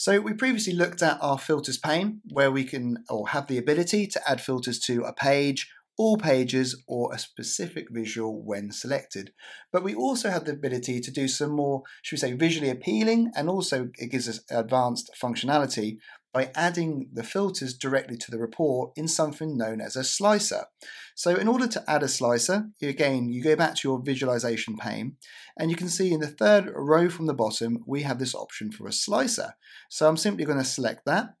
So we previously looked at our filters pane where we can or have the ability to add filters to a page, all pages or a specific visual when selected. But we also have the ability to do some more, should we say, visually appealing and also it gives us advanced functionality by adding the filters directly to the report in something known as a slicer. So in order to add a slicer, again, you go back to your visualization pane and you can see in the third row from the bottom, we have this option for a slicer. So I'm simply going to select that.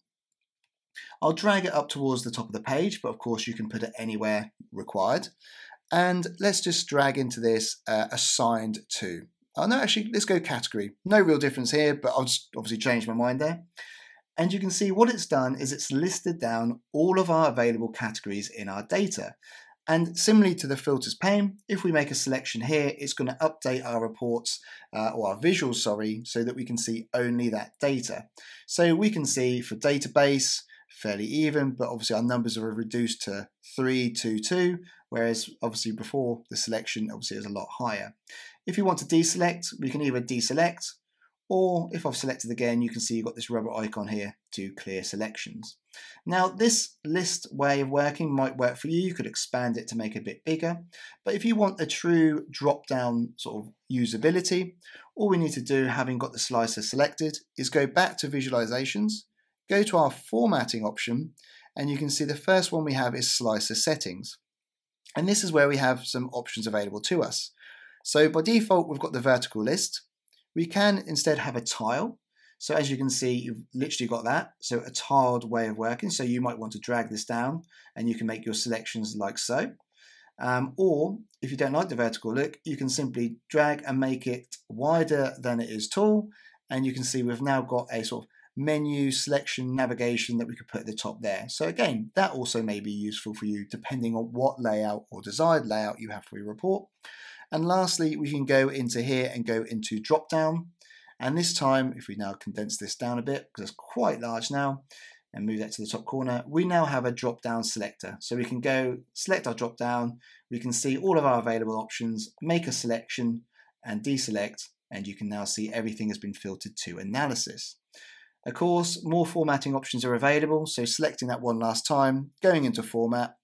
I'll drag it up towards the top of the page, but of course you can put it anywhere required. And let's just drag into this uh, assigned to. Oh no, actually, let's go category. No real difference here, but I'll obviously change my mind there. And you can see what it's done is it's listed down all of our available categories in our data. And similarly to the filters pane, if we make a selection here, it's going to update our reports uh, or our visuals, sorry, so that we can see only that data. So we can see for database, fairly even, but obviously our numbers are reduced to 3, 2, 2, whereas obviously before the selection obviously is a lot higher. If you want to deselect, we can either deselect or if I've selected again, you can see you've got this rubber icon here to clear selections. Now, this list way of working might work for you. You could expand it to make it a bit bigger. But if you want a true drop-down sort of usability, all we need to do, having got the slicer selected, is go back to visualizations, go to our formatting option, and you can see the first one we have is slicer settings. And this is where we have some options available to us. So by default, we've got the vertical list, we can instead have a tile. So as you can see, you've literally got that. So a tiled way of working. So you might want to drag this down and you can make your selections like so. Um, or if you don't like the vertical look, you can simply drag and make it wider than it is tall. And you can see we've now got a sort of menu selection navigation that we could put at the top there. So again, that also may be useful for you depending on what layout or desired layout you have for your report. And lastly, we can go into here and go into drop down. And this time, if we now condense this down a bit, because it's quite large now, and move that to the top corner, we now have a drop down selector. So we can go select our drop down, we can see all of our available options, make a selection and deselect, and you can now see everything has been filtered to analysis. Of course, more formatting options are available, so selecting that one last time, going into format,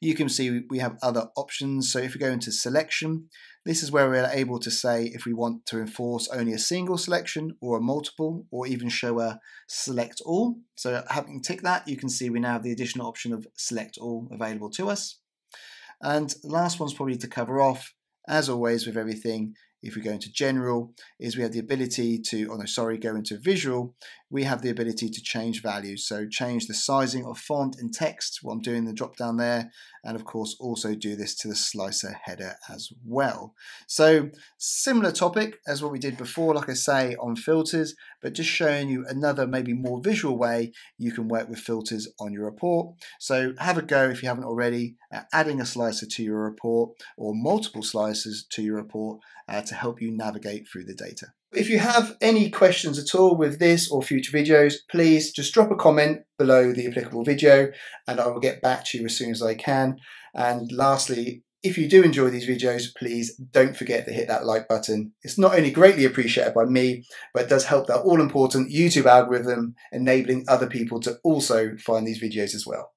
you can see we have other options. So if we go into selection, this is where we're able to say if we want to enforce only a single selection or a multiple or even show a select all. So having ticked that, you can see we now have the additional option of select all available to us. And last one's probably to cover off, as always with everything, if we go into general, is we have the ability to, oh no, sorry, go into visual, we have the ability to change values. So change the sizing of font and text while I'm doing the drop down there. And of course, also do this to the slicer header as well. So similar topic as what we did before, like I say, on filters, but just showing you another maybe more visual way you can work with filters on your report. So have a go if you haven't already adding a slicer to your report or multiple slicers to your report uh, to help you navigate through the data. If you have any questions at all with this or future videos, please just drop a comment below the applicable video and I will get back to you as soon as I can. And lastly, if you do enjoy these videos, please don't forget to hit that like button. It's not only greatly appreciated by me, but it does help that all important YouTube algorithm enabling other people to also find these videos as well.